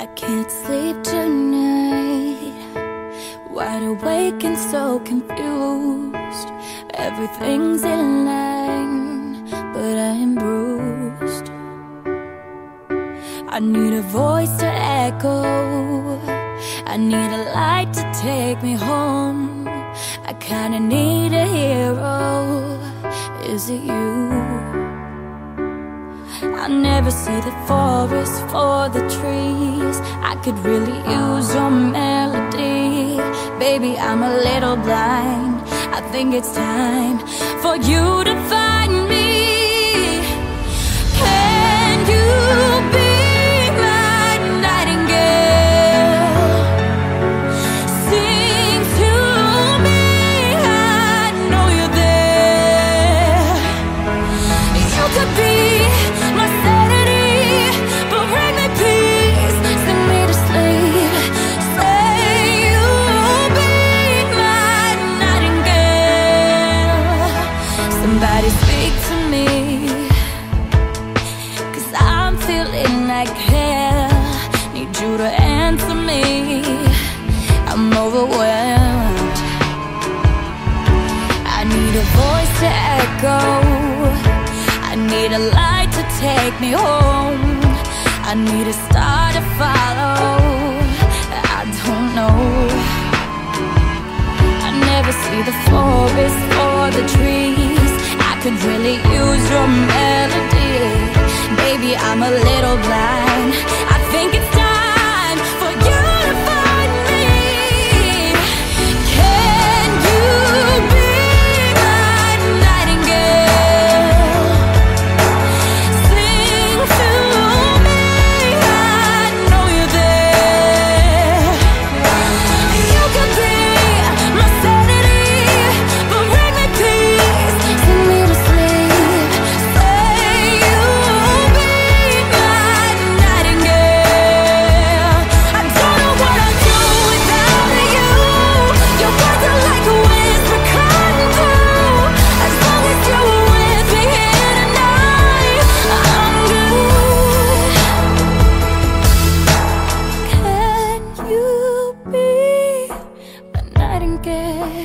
I can't sleep tonight. Wide awake and so confused. Everything's in line But I'm bruised. I need a voice to echo. I need a light to take me home. I kinda need a hero. Is it you? I never see the forest for the trees. I could really use your melody. Baby, I'm a little blind. I think it's time for you to find like hell. Need you to answer me. I'm overwhelmed. I need a voice to echo. I need a light to take me home. I need a star to follow. I don't know. I never see the forest for the trees. I could really use your melody forget.